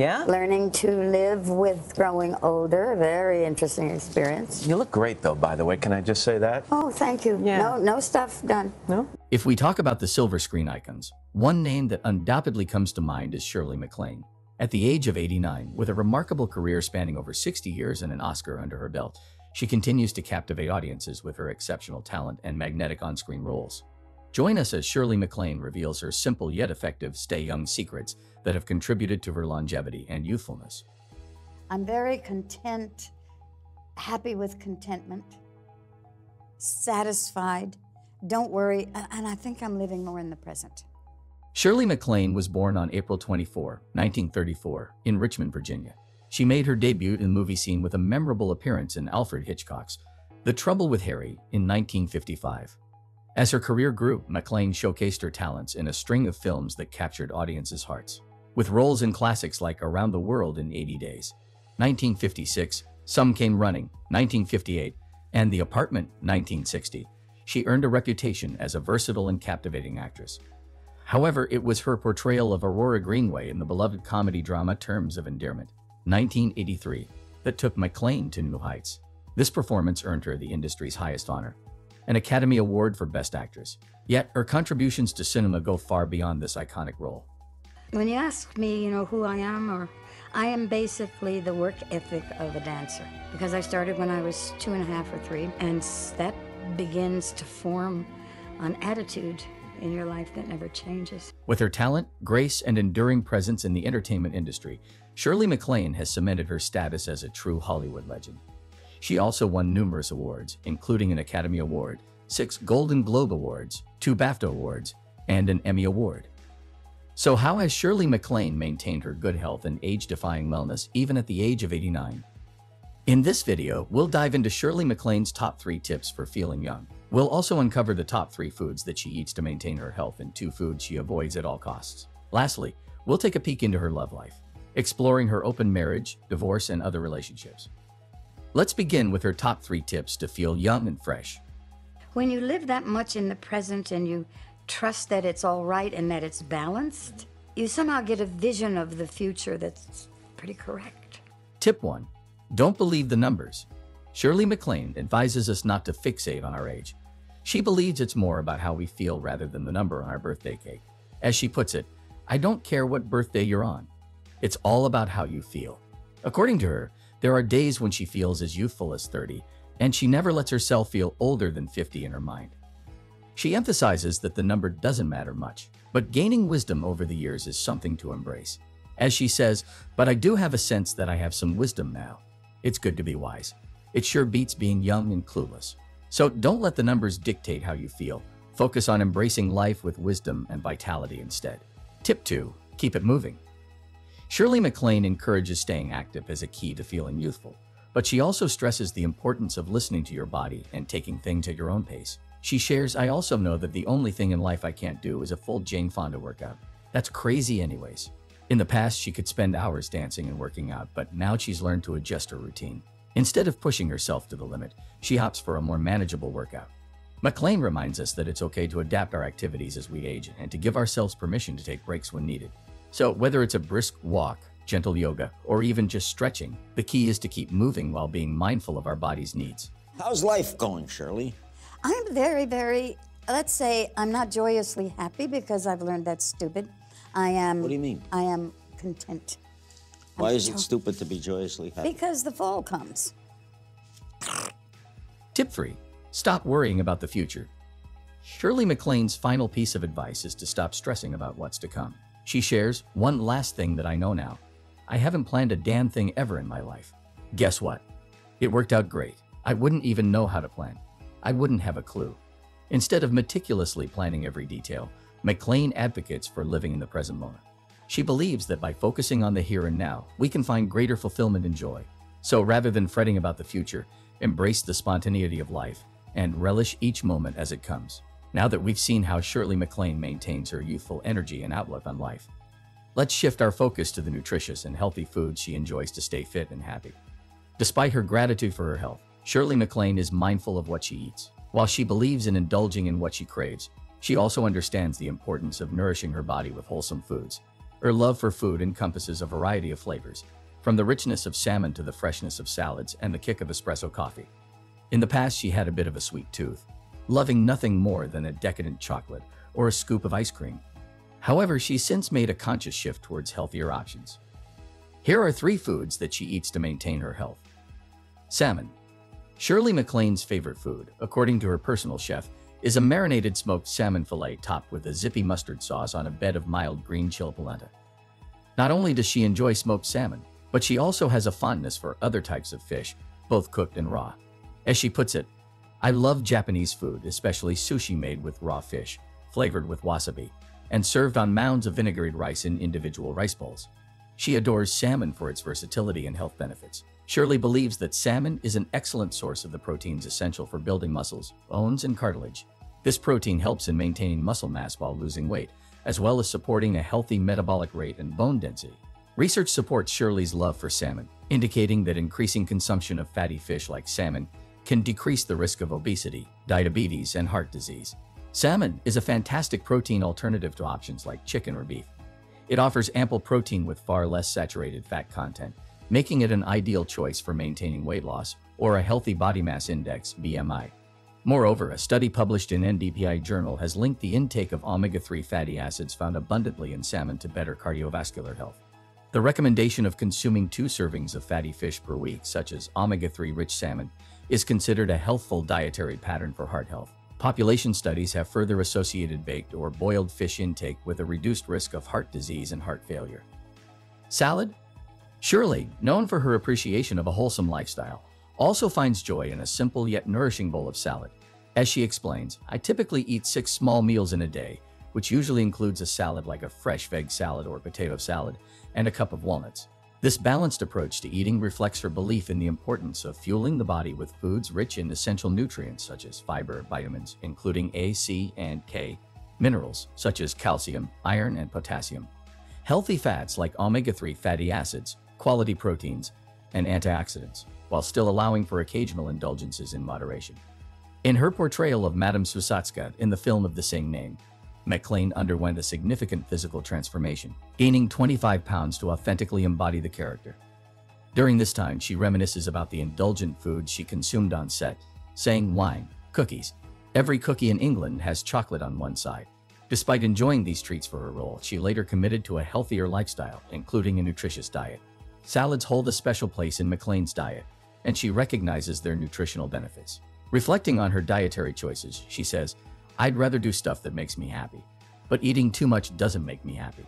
Yeah? Learning to live with growing older, very interesting experience. You look great, though, by the way. Can I just say that? Oh, thank you. Yeah. No, no stuff done. No? If we talk about the silver screen icons, one name that undoubtedly comes to mind is Shirley MacLaine. At the age of 89, with a remarkable career spanning over 60 years and an Oscar under her belt, she continues to captivate audiences with her exceptional talent and magnetic on-screen roles. Join us as Shirley MacLaine reveals her simple yet effective stay young secrets that have contributed to her longevity and youthfulness. I'm very content, happy with contentment, satisfied. Don't worry, and I think I'm living more in the present. Shirley MacLaine was born on April 24, 1934, in Richmond, Virginia. She made her debut in the movie scene with a memorable appearance in Alfred Hitchcock's The Trouble with Harry in 1955. As her career grew, MacLaine showcased her talents in a string of films that captured audiences' hearts. With roles in classics like Around the World in 80 Days, 1956, Some Came Running, 1958, and The Apartment, 1960, she earned a reputation as a versatile and captivating actress. However, it was her portrayal of Aurora Greenway in the beloved comedy drama Terms of Endearment, 1983, that took MacLaine to new heights. This performance earned her the industry's highest honor, an Academy Award for Best Actress. Yet, her contributions to cinema go far beyond this iconic role. When you ask me, you know, who I am, or I am basically the work ethic of a dancer because I started when I was two and a half or three, and that begins to form an attitude in your life that never changes. With her talent, grace, and enduring presence in the entertainment industry, Shirley MacLaine has cemented her status as a true Hollywood legend. She also won numerous awards, including an Academy Award, six Golden Globe Awards, two BAFTA Awards, and an Emmy Award. So how has Shirley MacLaine maintained her good health and age-defying wellness even at the age of 89? In this video, we'll dive into Shirley MacLaine's top three tips for feeling young. We'll also uncover the top three foods that she eats to maintain her health and two foods she avoids at all costs. Lastly, we'll take a peek into her love life, exploring her open marriage, divorce, and other relationships. Let's begin with her top three tips to feel young and fresh. When you live that much in the present and you trust that it's all right and that it's balanced, you somehow get a vision of the future that's pretty correct. Tip 1. Don't believe the numbers. Shirley MacLaine advises us not to fixate on our age. She believes it's more about how we feel rather than the number on our birthday cake. As she puts it, I don't care what birthday you're on. It's all about how you feel. According to her, there are days when she feels as youthful as 30, and she never lets herself feel older than 50 in her mind. She emphasizes that the number doesn't matter much, but gaining wisdom over the years is something to embrace. As she says, but I do have a sense that I have some wisdom now. It's good to be wise. It sure beats being young and clueless. So don't let the numbers dictate how you feel. Focus on embracing life with wisdom and vitality instead. Tip 2. Keep it moving. Shirley MacLaine encourages staying active as a key to feeling youthful, but she also stresses the importance of listening to your body and taking things at your own pace. She shares, I also know that the only thing in life I can't do is a full Jane Fonda workout. That's crazy anyways. In the past, she could spend hours dancing and working out, but now she's learned to adjust her routine. Instead of pushing herself to the limit, she opts for a more manageable workout. MacLaine reminds us that it's okay to adapt our activities as we age and to give ourselves permission to take breaks when needed. So whether it's a brisk walk, gentle yoga, or even just stretching, the key is to keep moving while being mindful of our body's needs. How's life going, Shirley? I'm very, very, let's say, I'm not joyously happy because I've learned that's stupid. I am. What do you mean? I am content. Why I'm is it to- stupid to be joyously happy? Because the fall comes. Tip 3. Stop worrying about the future. Shirley MacLaine's final piece of advice is to stop stressing about what's to come. She shares, one last thing that I know now. I haven't planned a damn thing ever in my life. Guess what? It worked out great. I wouldn't even know how to plan. I wouldn't have a clue. Instead of meticulously planning every detail, MacLaine advocates for living in the present moment. She believes that by focusing on the here and now, we can find greater fulfillment and joy. So rather than fretting about the future, embrace the spontaneity of life and relish each moment as it comes. Now that we've seen how Shirley MacLaine maintains her youthful energy and outlook on life, let's shift our focus to the nutritious and healthy foods she enjoys to stay fit and happy. Despite her gratitude for her health, Shirley MacLaine is mindful of what she eats. While she believes in indulging in what she craves, she also understands the importance of nourishing her body with wholesome foods. Her love for food encompasses a variety of flavors, from the richness of salmon to the freshness of salads and the kick of espresso coffee. In the past, she had a bit of a sweet tooth, loving nothing more than a decadent chocolate or a scoop of ice cream. However, she's since made a conscious shift towards healthier options. Here are three foods that she eats to maintain her health. Salmon. Shirley MacLaine's favorite food, according to her personal chef, is a marinated smoked salmon fillet topped with a zippy mustard sauce on a bed of mild green chile polenta. Not only does she enjoy smoked salmon, but she also has a fondness for other types of fish, both cooked and raw. As she puts it, I love Japanese food, especially sushi made with raw fish, flavored with wasabi, and served on mounds of vinegaried rice in individual rice bowls. She adores salmon for its versatility and health benefits. Shirley believes that salmon is an excellent source of the proteins essential for building muscles, bones, and cartilage. This protein helps in maintaining muscle mass while losing weight, as well as supporting a healthy metabolic rate and bone density. Research supports Shirley's love for salmon, indicating that increasing consumption of fatty fish like salmon can decrease the risk of obesity, diabetes, and heart disease. Salmon is a fantastic protein alternative to options like chicken or beef. It offers ample protein with far less saturated fat content, making it an ideal choice for maintaining weight loss or a healthy body mass index BMI. Moreover, a study published in MDPI Journal has linked the intake of omega-3 fatty acids found abundantly in salmon to better cardiovascular health. The recommendation of consuming two servings of fatty fish per week, such as omega-3 rich salmon, is considered a healthful dietary pattern for heart health. Population studies have further associated baked or boiled fish intake with a reduced risk of heart disease and heart failure. Salad? Shirley, known for her appreciation of a wholesome lifestyle, also finds joy in a simple yet nourishing bowl of salad. As she explains, I typically eat six small meals in a day, which usually includes a salad like a fresh veg salad or potato salad, and a cup of walnuts. This balanced approach to eating reflects her belief in the importance of fueling the body with foods rich in essential nutrients such as fiber, vitamins, including A, C, and K, minerals such as calcium, iron, and potassium, healthy fats like omega-3 fatty acids, quality proteins, and antioxidants, while still allowing for occasional indulgences in moderation. In her portrayal of Madame Sousatzka in the film of the same name, MacLaine underwent a significant physical transformation, gaining 25 pounds to authentically embody the character. During this time, she reminisces about the indulgent foods she consumed on set, saying wine, cookies. Every cookie in England has chocolate on one side. Despite enjoying these treats for her role, she later committed to a healthier lifestyle, including a nutritious diet. Salads hold a special place in MacLaine's diet, and she recognizes their nutritional benefits. Reflecting on her dietary choices, she says, I'd rather do stuff that makes me happy, but eating too much doesn't make me happy.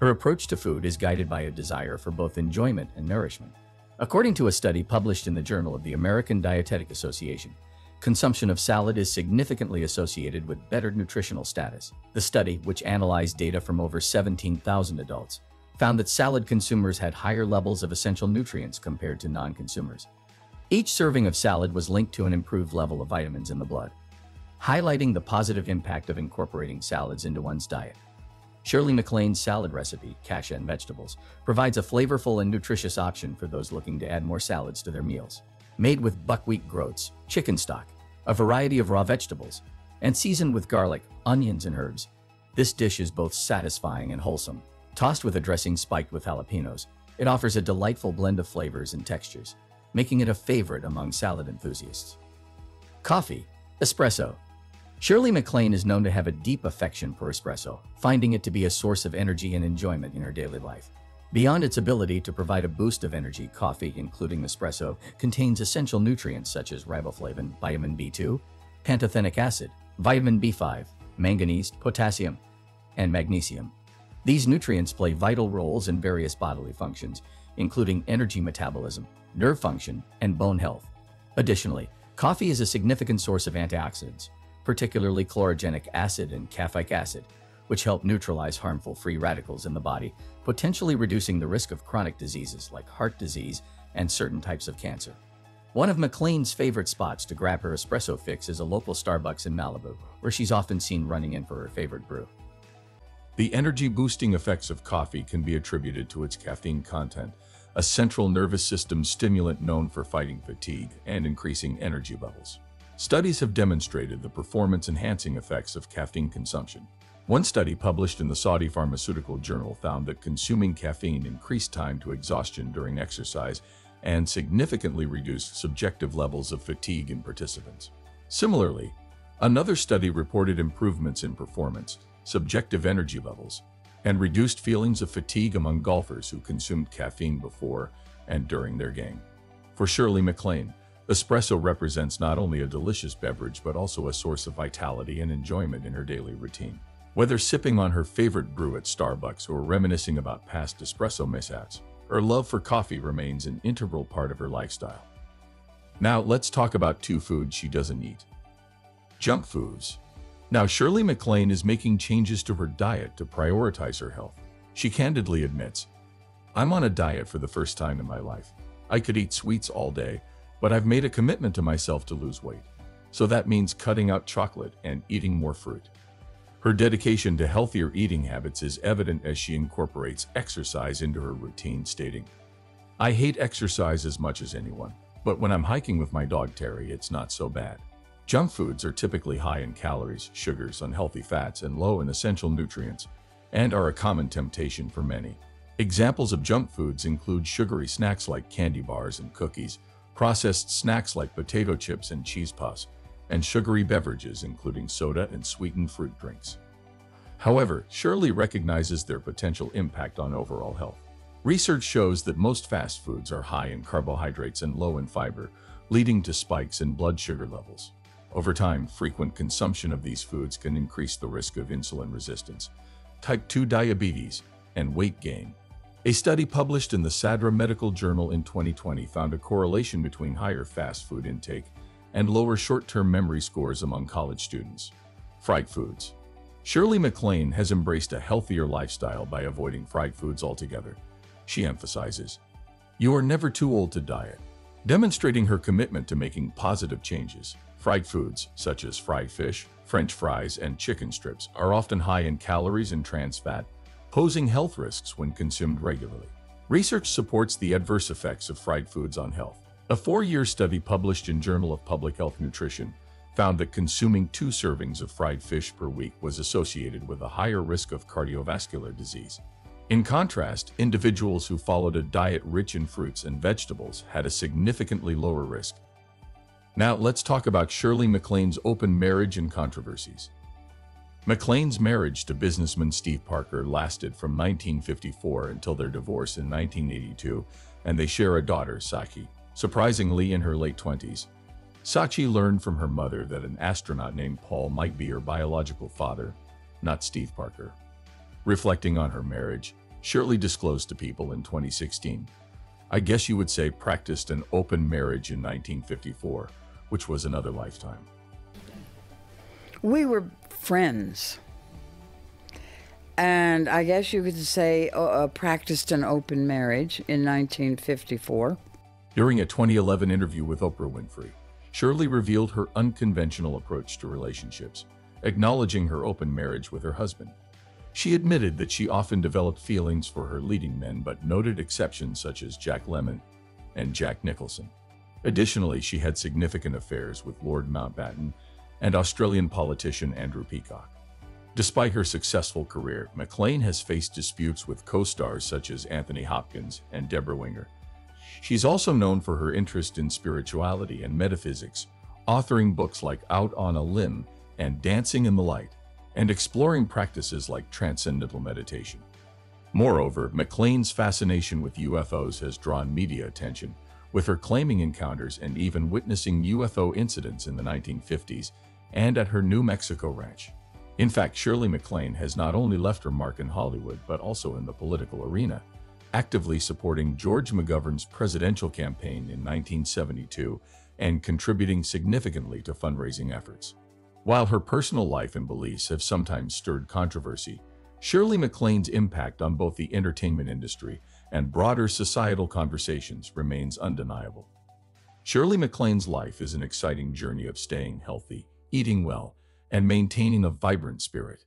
Her approach to food is guided by a desire for both enjoyment and nourishment. According to a study published in the Journal of the American Dietetic Association, consumption of salad is significantly associated with better nutritional status. The study, which analyzed data from over 17,000 adults, found that salad consumers had higher levels of essential nutrients compared to non-consumers. Each serving of salad was linked to an improved level of vitamins in the blood highlighting the positive impact of incorporating salads into one's diet. Shirley MacLaine's salad recipe, Kasha and Vegetables, provides a flavorful and nutritious option for those looking to add more salads to their meals. Made with buckwheat groats, chicken stock, a variety of raw vegetables, and seasoned with garlic, onions, and herbs, this dish is both satisfying and wholesome. Tossed with a dressing spiked with jalapenos, it offers a delightful blend of flavors and textures, making it a favorite among salad enthusiasts. Coffee, espresso, Shirley MacLaine is known to have a deep affection for espresso, finding it to be a source of energy and enjoyment in her daily life. Beyond its ability to provide a boost of energy, coffee, including espresso, contains essential nutrients such as riboflavin, vitamin B2, pantothenic acid, vitamin B5, manganese, potassium, and magnesium. These nutrients play vital roles in various bodily functions, including energy metabolism, nerve function, and bone health. Additionally, coffee is a significant source of antioxidants, particularly chlorogenic acid and caffeic acid, which help neutralize harmful free radicals in the body, potentially reducing the risk of chronic diseases like heart disease and certain types of cancer. One of MacLaine's favorite spots to grab her espresso fix is a local Starbucks in Malibu, where she's often seen running in for her favorite brew. The energy-boosting effects of coffee can be attributed to its caffeine content, a central nervous system stimulant known for fighting fatigue and increasing energy levels. Studies have demonstrated the performance-enhancing effects of caffeine consumption. One study published in the Saudi Pharmaceutical Journal found that consuming caffeine increased time to exhaustion during exercise and significantly reduced subjective levels of fatigue in participants. Similarly, another study reported improvements in performance, subjective energy levels, and reduced feelings of fatigue among golfers who consumed caffeine before and during their game. For Shirley MacLaine, espresso represents not only a delicious beverage but also a source of vitality and enjoyment in her daily routine. Whether sipping on her favorite brew at Starbucks or reminiscing about past espresso mishaps, her love for coffee remains an integral part of her lifestyle. Now, let's talk about two foods she doesn't eat. Junk foods. Now, Shirley MacLaine is making changes to her diet to prioritize her health. She candidly admits, I'm on a diet for the first time in my life. I could eat sweets all day, but I've made a commitment to myself to lose weight. So that means cutting out chocolate and eating more fruit. Her dedication to healthier eating habits is evident as she incorporates exercise into her routine, stating, I hate exercise as much as anyone, but when I'm hiking with my dog Terry, it's not so bad. Junk foods are typically high in calories, sugars, unhealthy fats, and low in essential nutrients, and are a common temptation for many. Examples of junk foods include sugary snacks like candy bars and cookies, processed snacks like potato chips and cheese puffs, and sugary beverages including soda and sweetened fruit drinks. However, Shirley recognizes their potential impact on overall health. Research shows that most fast foods are high in carbohydrates and low in fiber, leading to spikes in blood sugar levels. Over time, frequent consumption of these foods can increase the risk of insulin resistance, type 2 diabetes, and weight gain. A study published in the Sadra Medical Journal in 2020 found a correlation between higher fast food intake and lower short-term memory scores among college students. Fried foods. Shirley MacLaine has embraced a healthier lifestyle by avoiding fried foods altogether. She emphasizes, You are never too old to diet. Demonstrating her commitment to making positive changes, fried foods, such as fried fish, french fries, and chicken strips, are often high in calories and trans fat, posing health risks when consumed regularly. Research supports the adverse effects of fried foods on health. A four-year study published in Journal of Public Health Nutrition found that consuming two servings of fried fish per week was associated with a higher risk of cardiovascular disease. In contrast, individuals who followed a diet rich in fruits and vegetables had a significantly lower risk. Now, let's talk about Shirley MacLaine's open marriage and controversies. MacLaine's marriage to businessman Steve Parker lasted from 1954 until their divorce in 1982, and they share a daughter, Sachi. Surprisingly, in her late 20s, Sachi learned from her mother that an astronaut named Paul might be her biological father, not Steve Parker. Reflecting on her marriage, Shirley disclosed to people in 2016, I guess you would say practiced an open marriage in 1954, which was another lifetime. We were friends. And I guess you could say uh, uh practiced an open marriage in 1954. During a 2011 interview with Oprah Winfrey, Shirley revealed her unconventional approach to relationships, acknowledging her open marriage with her husband. She admitted that she often developed feelings for her leading men, but noted exceptions such as Jack Lemmon and Jack Nicholson. Additionally, she had significant affairs with Lord Mountbatten and Australian politician Andrew Peacock. Despite her successful career, MacLaine has faced disputes with co-stars such as Anthony Hopkins and Deborah Winger, She's also known for her interest in spirituality and metaphysics, authoring books like Out on a Limb and Dancing in the Light, and exploring practices like transcendental meditation. Moreover, MacLaine's fascination with UFOs has drawn media attention, with her claiming encounters and even witnessing UFO incidents in the 1950s and at her New Mexico ranch. In fact, Shirley MacLaine has not only left her mark in Hollywood, but also in the political arena actively supporting George McGovern's presidential campaign in 1972 and contributing significantly to fundraising efforts. While her personal life and beliefs have sometimes stirred controversy, Shirley MacLaine's impact on both the entertainment industry and broader societal conversations remains undeniable. Shirley MacLaine's life is an exciting journey of staying healthy, eating well, and maintaining a vibrant spirit.